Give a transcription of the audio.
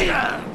Yeah!